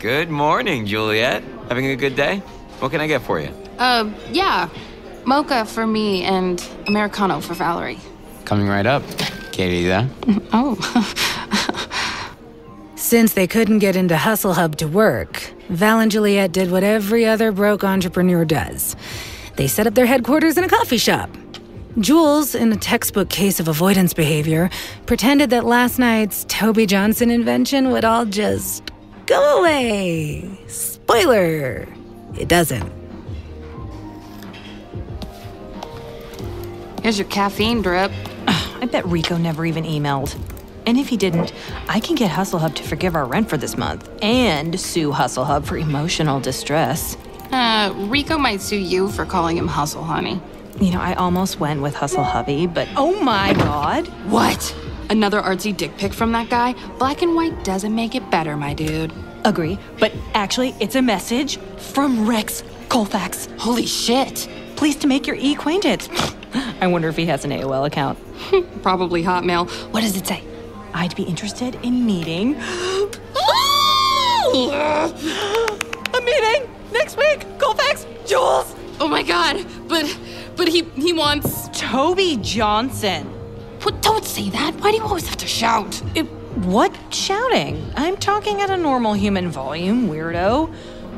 Good morning, Juliet. Having a good day? What can I get for you? Uh, yeah. Mocha for me and Americano for Valerie. Coming right up. Katie, that? Oh. Since they couldn't get into Hustle Hub to work, Val and Juliet did what every other broke entrepreneur does. They set up their headquarters in a coffee shop. Jules, in a textbook case of avoidance behavior, pretended that last night's Toby Johnson invention would all just go away. Spoiler, it doesn't. Here's your caffeine drip. I bet Rico never even emailed. And if he didn't, I can get Hustle Hub to forgive our rent for this month and sue Hustle Hub for emotional distress. Uh, Rico might sue you for calling him Hustle Honey. You know, I almost went with Hustle Hubby, but oh my god. What? Another artsy dick pic from that guy? Black and white doesn't make it better, my dude. Agree, but actually, it's a message from Rex Colfax. Holy shit. Pleased to make your e acquaintance. I wonder if he has an AOL account. Probably Hotmail. What does it say? I'd be interested in meeting. a meeting next week. Colfax, Jules, Oh my god. But but he he wants Toby Johnson. What don't say that. Why do you always have to shout? It, what shouting? I'm talking at a normal human volume, weirdo.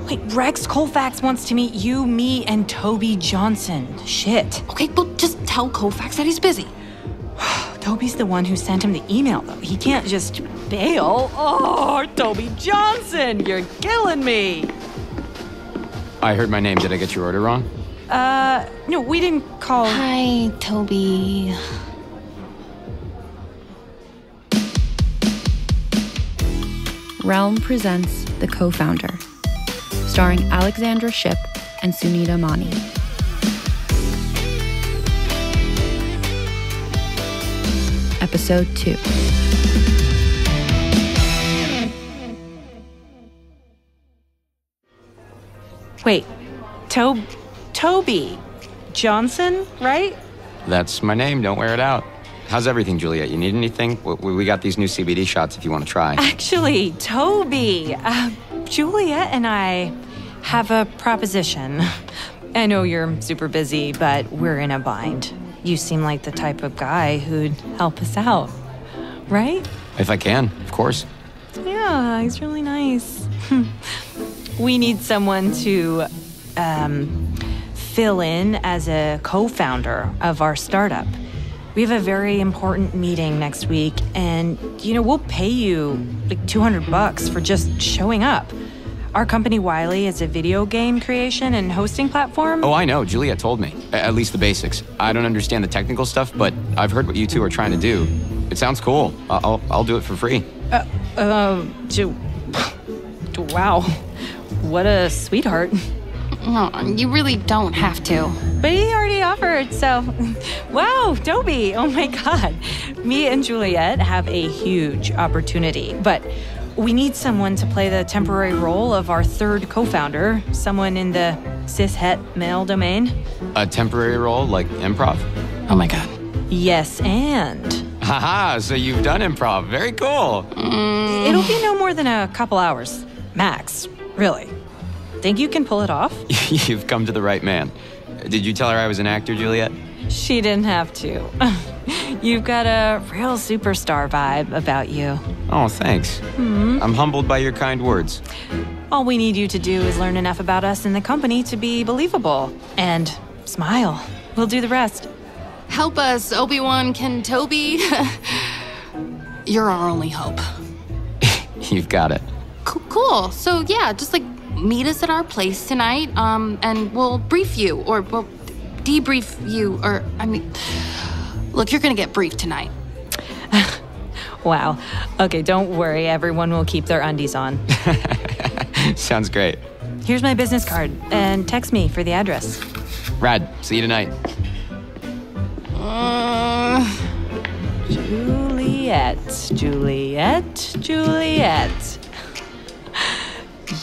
Wait, Rex Colfax wants to meet you, me, and Toby Johnson. Shit. Okay, well just tell Colfax that he's busy. Toby's the one who sent him the email, though. He can't just bail. Oh, Toby Johnson, you're killing me. I heard my name. Did I get your order wrong? Uh, no, we didn't call. Hi, Toby. Realm presents The Co Founder, starring Alexandra Shipp and Sunita Mani. Episode 2. Wait, Tob, Toby Johnson, right? That's my name. Don't wear it out. How's everything, Juliet? You need anything? We, we got these new CBD shots if you want to try. Actually, Toby, uh, Juliet and I have a proposition. I know you're super busy, but we're in a bind. You seem like the type of guy who'd help us out, right? If I can, of course. Yeah, he's really nice. we need someone to um, fill in as a co founder of our startup. We have a very important meeting next week, and you know, we'll pay you like 200 bucks for just showing up. Our company WILY is a video game creation and hosting platform. Oh, I know. Juliet told me. At least the basics. I don't understand the technical stuff, but I've heard what you two are trying to do. It sounds cool. I'll, I'll do it for free. Uh, Ju- wow. What a sweetheart. No, you really don't have to. But he already offered, so wow, Toby, oh my god. Me and Juliet have a huge opportunity, but we need someone to play the temporary role of our third co founder, someone in the cis het male domain. A temporary role like improv? Oh my god. Yes, and Haha, so you've done improv. Very cool. it'll be no more than a couple hours, max, really. Think you can pull it off? you've come to the right man. Did you tell her I was an actor, Juliet? She didn't have to. You've got a real superstar vibe about you. Oh, thanks. Hmm? I'm humbled by your kind words. All we need you to do is learn enough about us and the company to be believable. And smile. We'll do the rest. Help us, Obi-Wan Kentobi. You're our only hope. You've got it. Co- cool. So yeah, just like meet us at our place tonight, um, and we'll brief you or we'll debrief you, or I mean, look, you're gonna get briefed tonight. Wow. Okay, don't worry. Everyone will keep their undies on. Sounds great. Here's my business card and text me for the address. Rad, see you tonight. Uh, Juliet, Juliet, Juliet.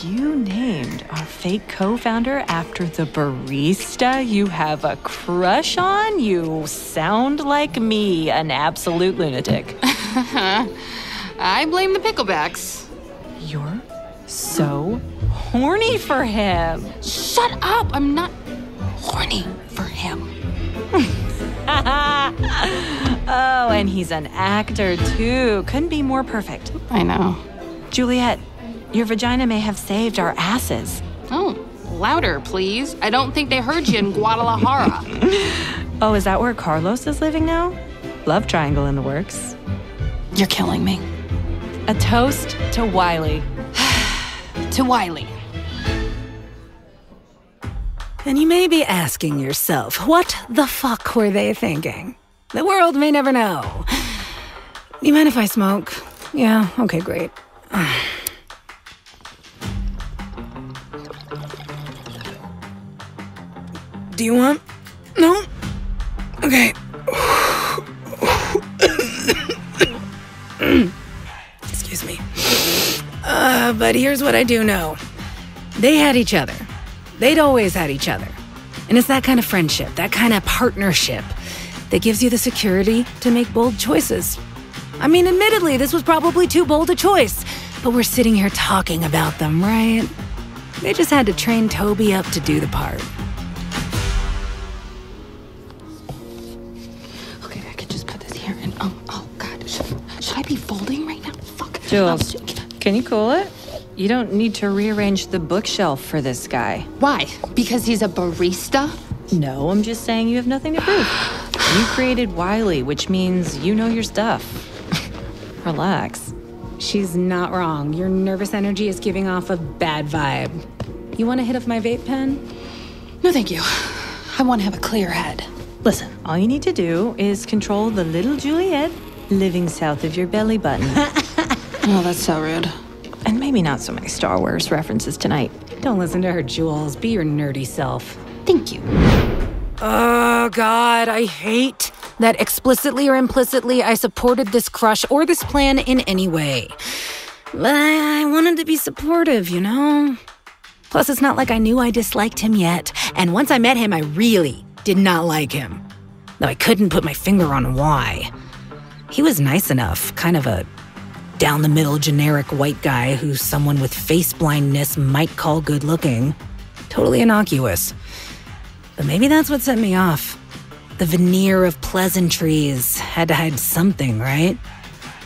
You named our fake co founder after the barista you have a crush on? You sound like me, an absolute lunatic. I blame the picklebacks. You're so horny for him. Shut up! I'm not horny for him. Oh, and he's an actor too. Couldn't be more perfect. I know. Juliet, your vagina may have saved our asses. Oh, louder, please. I don't think they heard you in Guadalajara. Oh, is that where Carlos is living now? Love triangle in the works. You're killing me. A toast to WILY. To WILY. And you may be asking yourself, what the fuck were they thinking? The world may never know. You mind if I smoke? Yeah, okay, great. Do you want? No? Okay. Excuse me. Uh, but here's what I do know they had each other. They'd always had each other. And it's that kind of friendship, that kind of partnership that gives you the security to make bold choices. I mean, admittedly, this was probably too bold a choice, but we're sitting here talking about them, right? They just had to train Toby up to do the part. Should, should I be folding right now? Fuck. Jules, Um, can you cool it? You don't need to rearrange the bookshelf for this guy. Why? Because he's a barista? No, I'm just saying you have nothing to prove. You created WILY, which means you know your stuff. Relax. She's not wrong. Your nervous energy is giving off a bad vibe. You want a hit of my vape pen? No, thank you. I want to have a clear head. Listen, all you need to do is control the little Juliet living south of your belly button. Oh, that's so rude. and maybe not so many Star Wars references tonight. Don't listen to her, Jules. Be your nerdy self. Thank you. Oh, God, I hate that explicitly or implicitly I supported this crush or this plan in any way. But I I wanted to be supportive, you know? Plus, it's not like I knew I disliked him yet. And once I met him, I really did not like him. Though I couldn't put my finger on why. He was nice enough, kind of a down the middle generic white guy who someone with face blindness might call good looking. Totally innocuous. But maybe that's what set me off. The veneer of pleasantries had to hide something, right?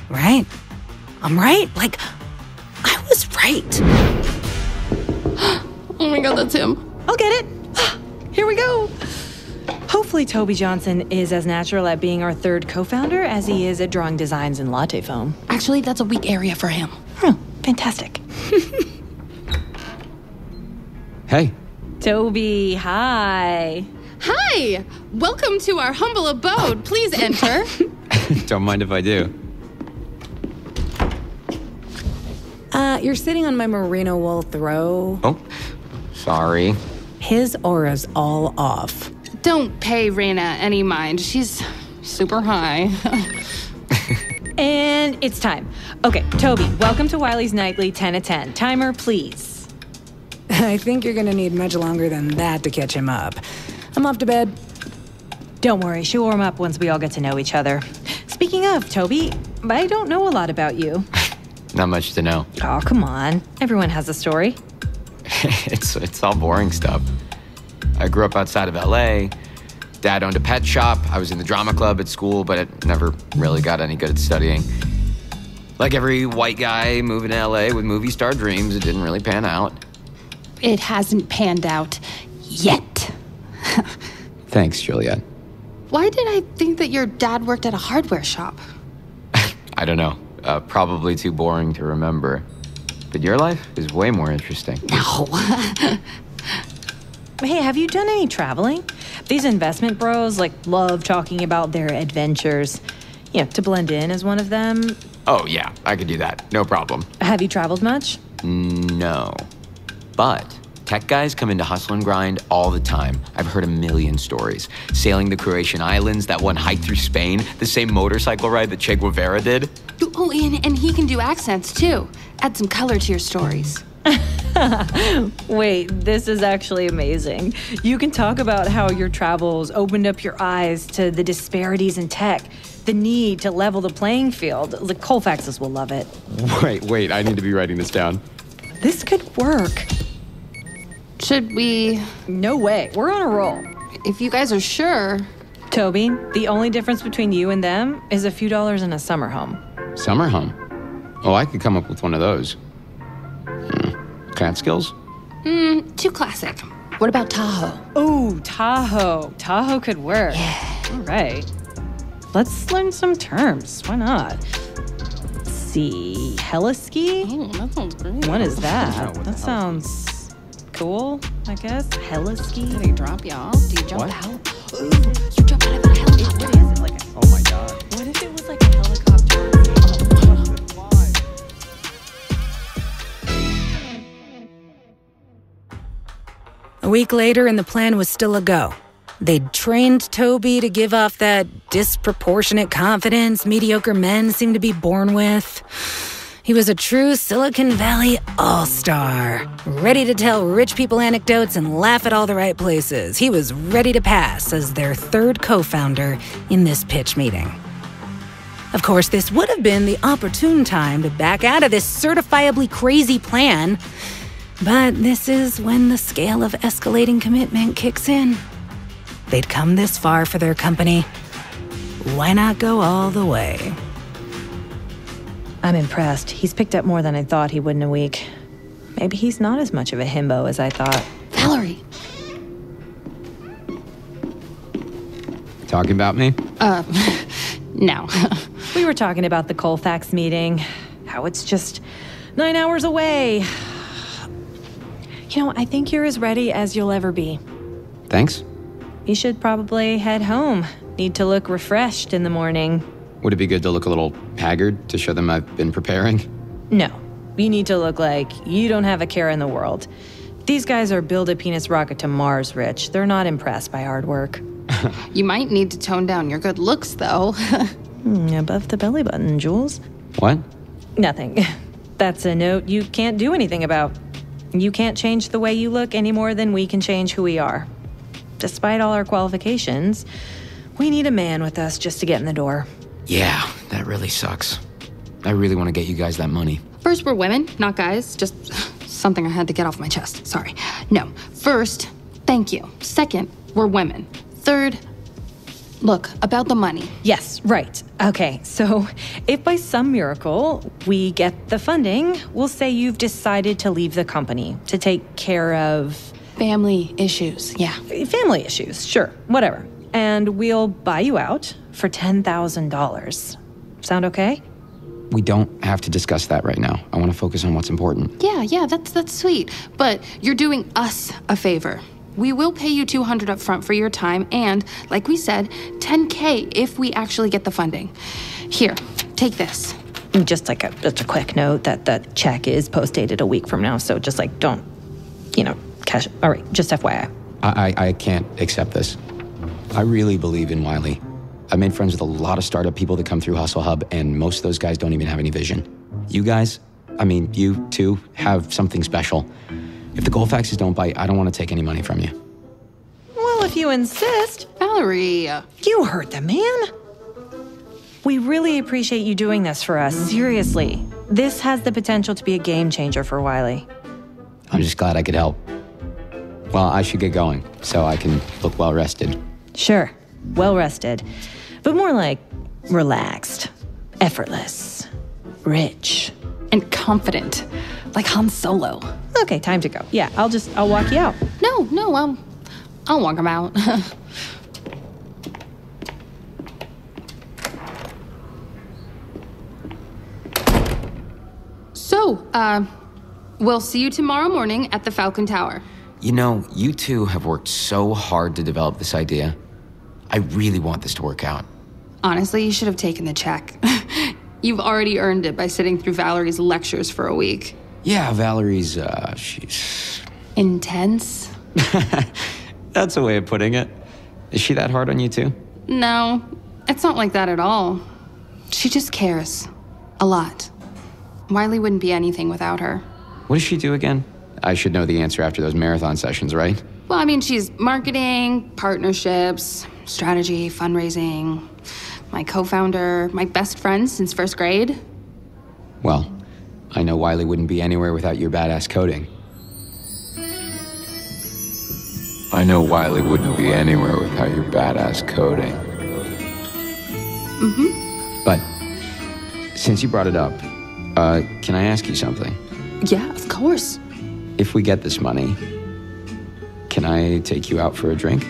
Right? I'm right? Like, I was right. Oh my God, that's him. I'll get it. Here we go. Hopefully, Toby Johnson is as natural at being our third co founder as he is at drawing designs in latte foam. Actually, that's a weak area for him. Oh, fantastic. Hey, Toby, hi. Hi! Welcome to our humble abode. Please enter. don't mind if I do. Uh, you're sitting on my merino wool throw. Oh, sorry. His aura's all off. Don't pay Raina any mind. She's super high. And it's time. Okay, Toby, welcome to WILY's Nightly 10 at 10. Timer, please. I think you're gonna need much longer than that to catch him up. I'm off to bed. Don't worry, she'll warm up once we all get to know each other. Speaking of, Toby, I don't know a lot about you. Not much to know. Oh, come on. Everyone has a story. it's it's all boring stuff. I grew up outside of LA. Dad owned a pet shop. I was in the drama club at school, but it never really got any good at studying. Like every white guy moving to LA with movie star dreams, it didn't really pan out. it hasn't panned out yet. Thanks, Juliet. Why did I think that your dad worked at a hardware shop? I don't know. Uh, probably too boring to remember. But your life is way more interesting. No. Hey, have you done any traveling? These investment bros like love talking about their adventures. You know, to blend in as one of them. Oh, yeah, I could do that. No problem. Have you traveled much? No. But tech guys come into hustle and grind all the time. I've heard a million stories. Sailing the Croatian islands, that one hike through Spain, the same motorcycle ride that Che Guevara did. oh, and, and he can do accents too. Add some color to your stories. Wait, this is actually amazing. You can talk about how your travels opened up your eyes to the disparities in tech, the need to level the playing field. The Colfaxes will love it. Wait, wait, I need to be writing this down. This could work. Should we, No way. We're on a roll. if you guys are sure, Toby, the only difference between you and them is a few dollars in a summer home. Summer home. Oh, I could come up with one of those. Hmm. Catskills? too classic. What about Tahoe? Oh, Tahoe. Tahoe could work. Yeah. All right. Let's learn some terms. Why not? Let's see. Heliski? Oh, that sounds great. What is that? That sounds cool, I guess. Heliski? Do they drop you off? Do you jump What? out? Ooh, you jump out of a helicopter. What is it? Like a, Oh my god. A week later, and the plan was still a go. They'd trained Toby to give off that disproportionate confidence mediocre men seem to be born with. He was a true Silicon Valley all star, ready to tell rich people anecdotes and laugh at all the right places. He was ready to pass as their third co founder in this pitch meeting. Of course, this would have been the opportune time to back out of this certifiably crazy plan. But this is when the scale of escalating commitment kicks in. They'd come this far for their company. Why not go all the way? I'm impressed. He's picked up more than I thought he would in a week. Maybe he's not as much of a himbo as I thought. Valerie. Talking about me? Uh, no. We were talking about the Colfax meeting, how it's just nine hours away. You know, I think you're as ready as you'll ever be. Thanks. You should probably head home. Need to look refreshed in the morning. Would it be good to look a little haggard to show them I've been preparing? No, you need to look like you don't have a care in the world. These guys are build a penis rocket to Mars rich. They're not impressed by hard work. you might need to tone down your good looks, though. Hmm, above the belly button, Jules. What? Nothing. That's a note you can't do anything about. You can't change the way you look any more than we can change who we are. Despite all our qualifications, we need a man with us just to get in the door. Yeah, that really sucks. I really want to get you guys that money. First, we're women, not guys. Just something I had to get off my chest. Sorry. No. First, thank you. Second, we're women. Third, look, about the money. Yes, right. Okay, so if by some miracle we get the funding, we'll say you've decided to leave the company to take care of Family issues. Yeah. family issues, sure, whatever. And we'll buy you out for $10,000. Sound okay? We don't have to discuss that right now. I want to focus on what's important. Yeah, yeah, that's that's sweet. But you're doing us a favor. We will pay you 200 up front for your time and, like we said, 10k if we actually get the funding. Here, take this. Just like a just a quick note that the check is post dated a week from now, so just like don't, you know, cash. All right, just FYI. I, I, I can't accept this. I really believe in WILY. I've made friends with a lot of startup people that come through Hustle Hub, and most of those guys don't even have any vision. You guys, I mean, you too, have something special. If the Colfaxes don't bite, I don't want to take any money from you. Well, if you insist. Valerie. You heard the man. We really appreciate you doing this for us. Seriously, this has the potential to be a game changer for WILY. I'm just glad I could help. Well, I should get going so I can look well rested. Sure, well rested, but more like relaxed, effortless, rich. And confident. Like Han Solo. Okay, time to go. Yeah, I'll just I'll walk you out. No, no, I'll, I'll walk him out. so, uh, we'll see you tomorrow morning at the Falcon Tower. You know, you two have worked so hard to develop this idea. I really want this to work out. Honestly, you should have taken the check. You've already earned it by sitting through Valerie's lectures for a week. Yeah, Valerie's, uh, she's. Intense? That's a way of putting it. Is she that hard on you too? No, it's not like that at all. She just cares. A lot. WILY wouldn't be anything without her. What does she do again? I should know the answer after those marathon sessions, right? Well, I mean, she's marketing, partnerships, strategy, fundraising. My co founder, my best friend since first grade. Well, I know WILY wouldn't be anywhere without your badass coding. I know WILY wouldn't be anywhere without your badass coding. Mm-hmm. But since you brought it up, uh, can I ask you something? Yeah, of course. If we get this money, can I take you out for a drink?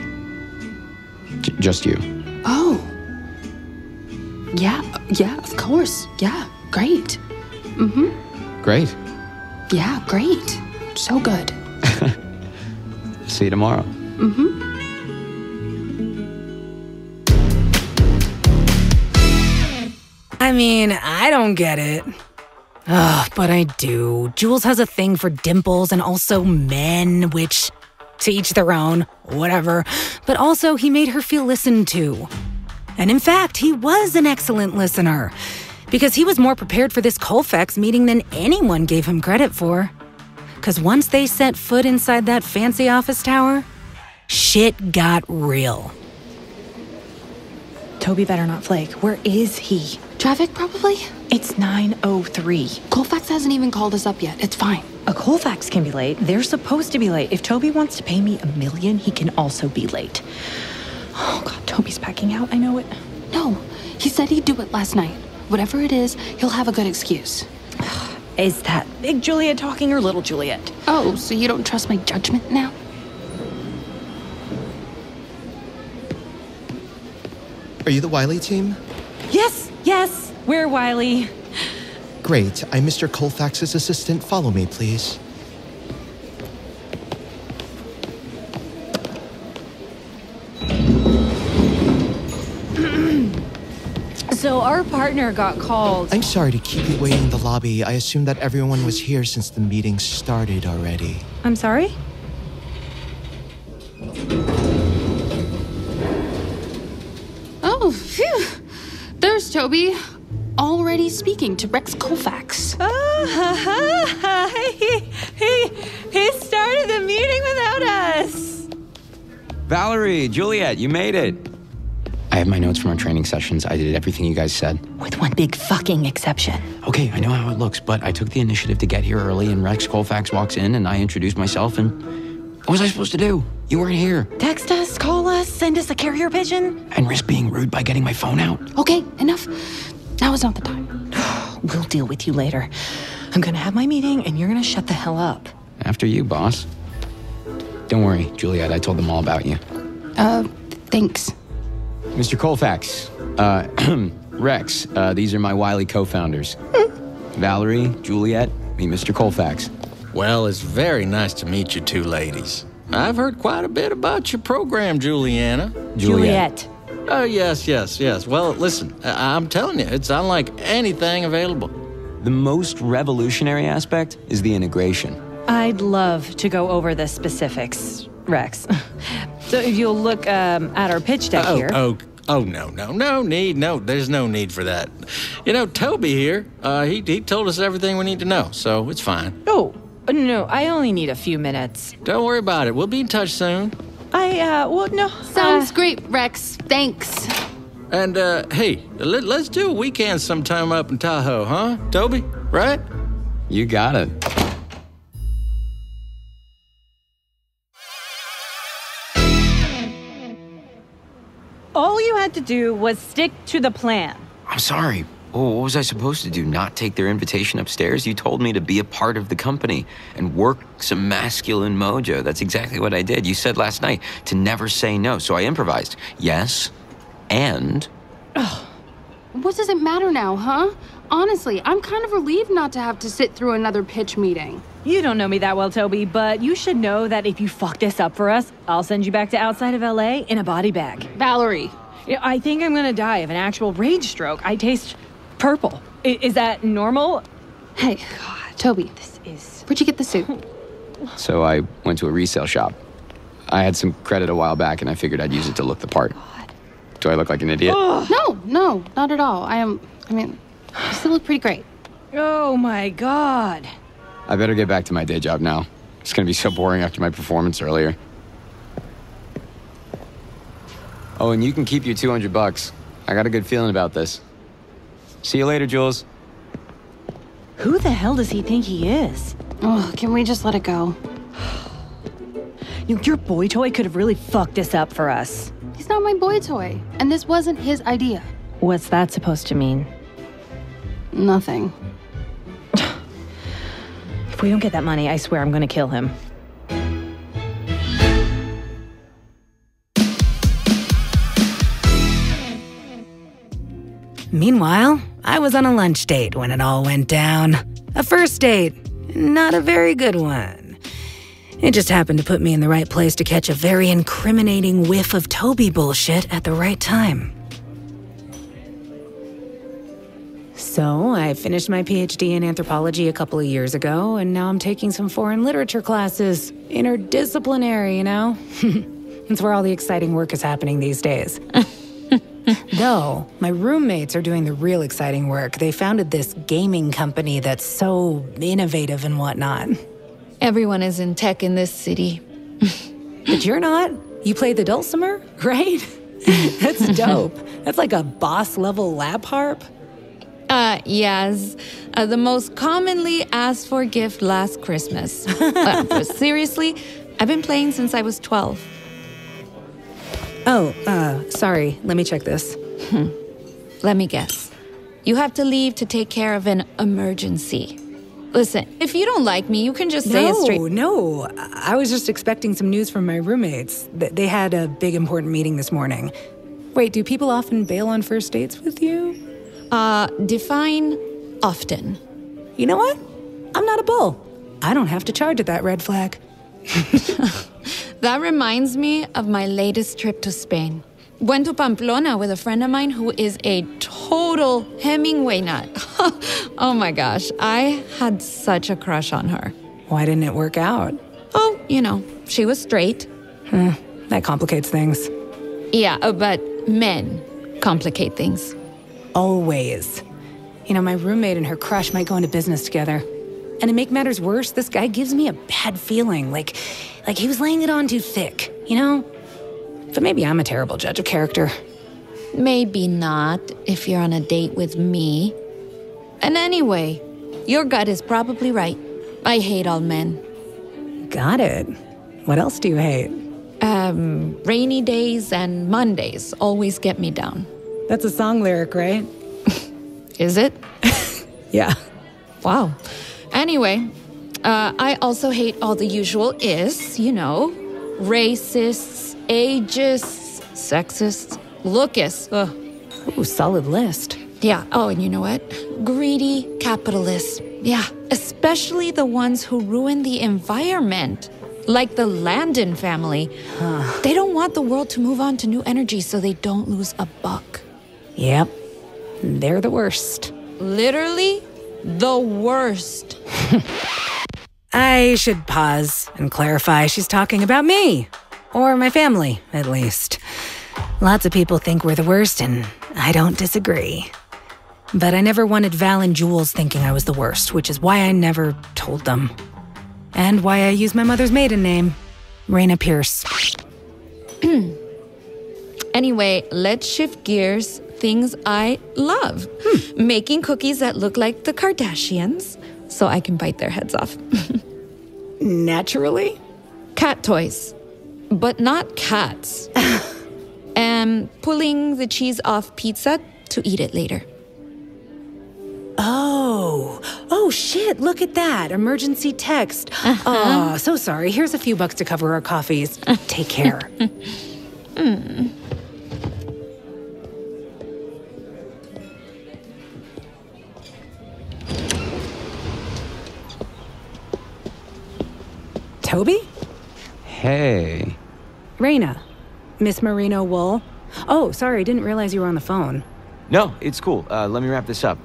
J- just you. Oh. Yeah, yeah, of course. Yeah, great. Mm hmm. Great. Yeah, great. So good. See you tomorrow. Mm hmm. I mean, I don't get it. Ugh, but I do. Jules has a thing for dimples and also men, which to each their own, whatever. But also, he made her feel listened to. And in fact, he was an excellent listener because he was more prepared for this Colfax meeting than anyone gave him credit for. Because once they set foot inside that fancy office tower, shit got real. Toby better not flake. Where is he? Traffic, probably? It's 9.03. Colfax hasn't even called us up yet. It's fine. A Colfax can be late. They're supposed to be late. If Toby wants to pay me a million, he can also be late. Oh, God, Toby's packing out. I know it. No, he said he'd do it last night. Whatever it is, he'll have a good excuse. Is that big Juliet talking or little Juliet? Oh, so you don't trust my judgment now? Are you the WILY team? Yes, yes. We're WILY. Great. I'm Mr. Colfax's assistant. Follow me, please. So partner got called. I'm sorry to keep you waiting in the lobby. I assumed that everyone was here since the meeting started already. I'm sorry? Oh, phew. There's Toby. Already speaking to Rex Colfax. Ah, he, he, he started the meeting without us. Valerie, Juliet, you made it. I have my notes from our training sessions. I did everything you guys said. With one big fucking exception. Okay, I know how it looks, but I took the initiative to get here early, and Rex Colfax walks in, and I introduced myself, and what was I supposed to do? You weren't here. Text us, call us, send us a carrier pigeon. And risk being rude by getting my phone out. Okay, enough. Now is not the time. We'll deal with you later. I'm gonna have my meeting and you're gonna shut the hell up. After you, boss. Don't worry, Juliet, I told them all about you. Uh, thanks. Mr. Colfax, uh, Rex, uh, these are my WILY co founders. Valerie, Juliet, me, Mr. Colfax. Well, it's very nice to meet you two ladies. I've heard quite a bit about your program, Juliana. Juliet. Oh, yes, yes, yes. Well, listen, I- I'm telling you, it's unlike anything available. The most revolutionary aspect is the integration. I'd love to go over the specifics, Rex. so if you'll look um, at our pitch deck Oh, here. oh, oh, no, no, no need, no, there's no need for that. You know, Toby here, uh, he, he told us everything we need to know, so it's fine. Oh, no, I only need a few minutes. Don't worry about it. We'll be in touch soon. I, uh, well, no. Sounds uh, great, Rex. Thanks. And, uh, hey, let, let's do a weekend sometime up in Tahoe, huh, Toby? Right? You got it. To do was stick to the plan. I'm sorry. Oh, what was I supposed to do? Not take their invitation upstairs? You told me to be a part of the company and work some masculine mojo. That's exactly what I did. You said last night to never say no, so I improvised. Yes, and What does it matter now, huh? Honestly, I'm kind of relieved not to have to sit through another pitch meeting. You don't know me that well, Toby, but you should know that if you fuck this up for us, I'll send you back to outside of LA in a body bag. Valerie. Yeah, I think I'm gonna die of an actual rage stroke. I taste purple. I- is that normal? Hey, God, Toby, This is. where'd you get the suit? so I went to a resale shop. I had some credit a while back and I figured I'd use it to look the part. Do I look like an idiot? No, no, not at all. I am, I mean, you still look pretty great. Oh my god. I better get back to my day job now. It's gonna be so boring after my performance earlier. Oh, and you can keep your 200 bucks. I got a good feeling about this. See you later, Jules. Who the hell does he think he is? Oh, can we just let it go? Your boy toy could have really fucked this up for us. He's not my boy toy, and this wasn't his idea. What's that supposed to mean? Nothing. If we don't get that money, I swear I'm gonna kill him. Meanwhile, I was on a lunch date when it all went down. A first date, not a very good one. It just happened to put me in the right place to catch a very incriminating whiff of Toby bullshit at the right time. So, I finished my PhD in anthropology a couple of years ago, and now I'm taking some foreign literature classes. Interdisciplinary, you know? it's where all the exciting work is happening these days. Though, my roommates are doing the real exciting work. They founded this gaming company that's so innovative and whatnot. Everyone is in tech in this city. but you're not. You play the dulcimer, right? that's dope. That's like a boss level lap harp. Uh, yes. Uh, the most commonly asked for gift last Christmas. uh, seriously, I've been playing since I was 12. Oh, uh, sorry. Let me check this. Hmm. Let me guess. You have to leave to take care of an emergency. Listen, if you don't like me, you can just say no, it straight. No, no. I was just expecting some news from my roommates. They had a big important meeting this morning. Wait, do people often bail on first dates with you? Uh, define often. You know what? I'm not a bull. I don't have to charge at that red flag. that reminds me of my latest trip to Spain. Went to Pamplona with a friend of mine who is a total Hemingway nut. oh my gosh, I had such a crush on her. Why didn't it work out? Oh, you know, she was straight. Hmm, that complicates things. Yeah, uh, but men complicate things. Always. You know, my roommate and her crush might go into business together. And to make matters worse, this guy gives me a bad feeling, like like he was laying it on too thick, you know? But maybe I'm a terrible judge of character. Maybe not if you're on a date with me. And anyway, your gut is probably right. I hate all men. Got it. What else do you hate? Um, rainy days and Mondays always get me down. That's a song lyric, right? Is it? yeah. Wow. Anyway, uh, I also hate all the usual is, you know, racists, ageist, sexist, lookist. Ugh. Ooh, solid list. Yeah. Oh, and you know what? Greedy capitalists. Yeah. Especially the ones who ruin the environment, like the Landon family. Huh. They don't want the world to move on to new energy so they don't lose a buck. Yep. They're the worst. Literally, the worst. I should pause and clarify she's talking about me. Or my family, at least. Lots of people think we're the worst, and I don't disagree. But I never wanted Val and Jules thinking I was the worst, which is why I never told them. And why I use my mother's maiden name, Raina Pierce. anyway, let's shift gears. Things I love hmm. making cookies that look like the Kardashians so I can bite their heads off. Naturally? Cat toys, but not cats. and pulling the cheese off pizza to eat it later. Oh, oh shit, look at that. Emergency text. Uh-huh. Oh, so sorry. Here's a few bucks to cover our coffees. Take care. mm. Toby? Hey. Raina. Miss Merino Wool. Oh, sorry, didn't realize you were on the phone. No, it's cool. Uh, let me wrap this up.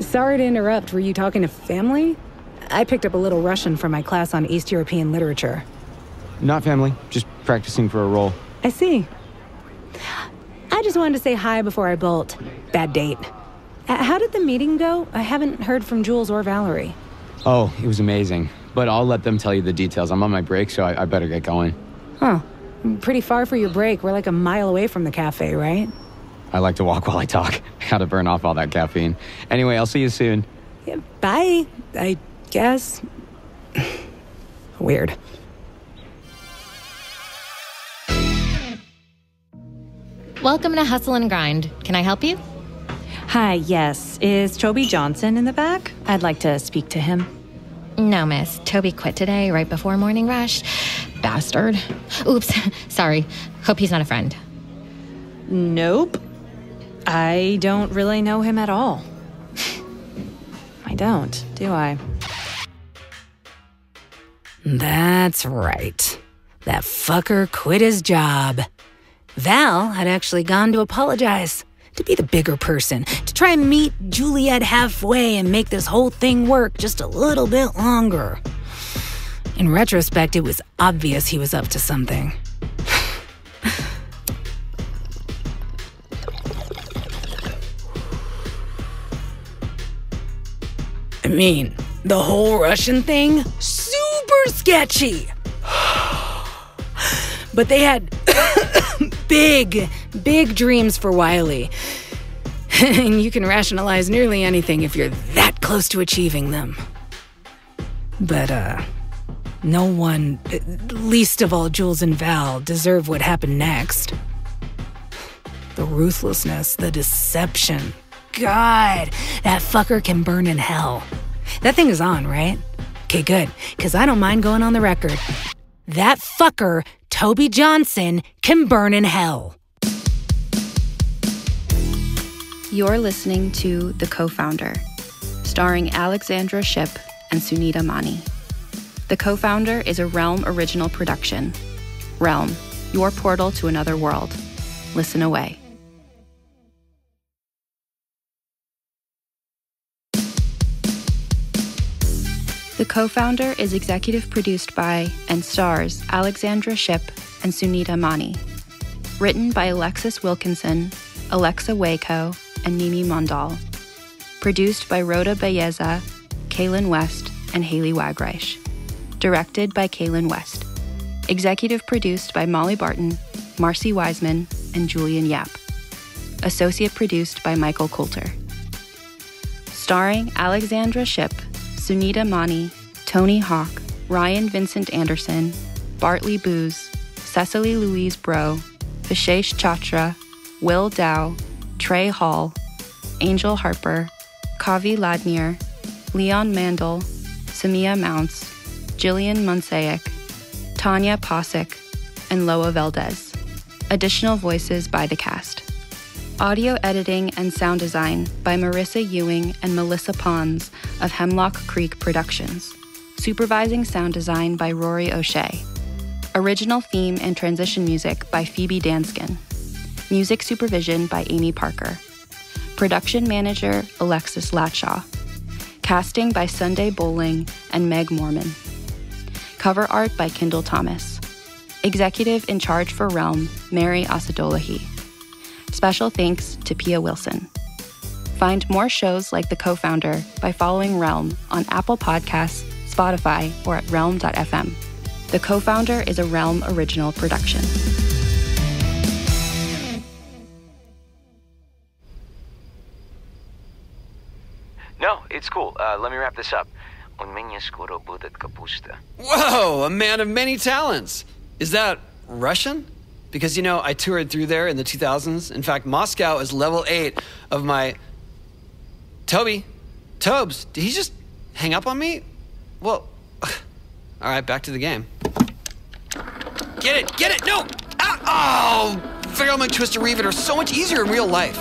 Sorry to interrupt. Were you talking to family? I picked up a little Russian from my class on East European literature. Not family, just practicing for a role. I see. I just wanted to say hi before I bolt. Bad date. Uh, how did the meeting go? I haven't heard from Jules or Valerie. Oh, it was amazing. But I'll let them tell you the details. I'm on my break, so I, I better get going. Huh. Pretty far for your break. We're like a mile away from the cafe, right? I like to walk while I talk. Gotta burn off all that caffeine. Anyway, I'll see you soon. Yeah, bye, I guess. Weird. Welcome to Hustle and Grind. Can I help you? Hi, yes. Is Toby Johnson in the back? I'd like to speak to him. No, miss. Toby quit today right before morning rush. Bastard. Oops. Sorry. Hope he's not a friend. Nope. I don't really know him at all. I don't, do I? That's right. That fucker quit his job. Val had actually gone to apologize, to be the bigger person, to try and meet Juliet halfway and make this whole thing work just a little bit longer. In retrospect, it was obvious he was up to something. I mean, the whole Russian thing, super sketchy. but they had big, big dreams for WILY. and you can rationalize nearly anything if you're that close to achieving them. But, uh, no one, least of all Jules and Val, deserve what happened next. The ruthlessness, the deception. God, that fucker can burn in hell. That thing is on, right? Okay, good, because I don't mind going on the record. That fucker, Toby Johnson, can burn in hell. You're listening to The Co Founder, starring Alexandra Shipp and Sunita Mani. The Co Founder is a Realm original production. Realm, your portal to another world. Listen away. The co founder is executive produced by and stars Alexandra Shipp and Sunita Mani. Written by Alexis Wilkinson, Alexa Wejko, and Mimi Mondal. Produced by Rhoda Bayeza, Kaylin West, and Haley Wagreich. Directed by Kaylin West. Executive produced by Molly Barton, Marcy Wiseman, and Julian Yap. Associate produced by Michael Coulter. Starring Alexandra Shipp, Sunita Mani, Tony Hawk, Ryan Vincent Anderson, Bartley Booz, Cecily Louise Bro, Vishesh Chatra, Will Dow, Trey Hall, Angel Harper, Kavi Ladnier, Leon Mandel, Samia Mounts, Jillian Monsaic, Tanya Posick, and Loa Valdez. Additional voices by the cast. Audio editing and sound design by Marissa Ewing and Melissa Pons of Hemlock Creek Productions. Supervising sound design by Rory O'Shea. Original theme and transition music by Phoebe Danskin. Music supervision by Amy Parker. Production manager Alexis Latshaw. Casting by Sunday Bowling and Meg Mormon. Cover art by Kendall Thomas. Executive in charge for Realm, Mary Asadolahi. Special thanks to Pia Wilson. Find more shows like The Co Founder by following Realm on Apple Podcasts, Spotify, or at realm.fm. The Co Founder is a Realm original production. It's cool. Uh, let me wrap this up. Whoa, a man of many talents. Is that Russian? Because, you know, I toured through there in the 2000s. In fact, Moscow is level 8 of my. Toby? Tobes, did he just hang up on me? Well, all right, back to the game. Get it, get it, no! Ow! Oh! Figure out my twist reeve it are so much easier in real life.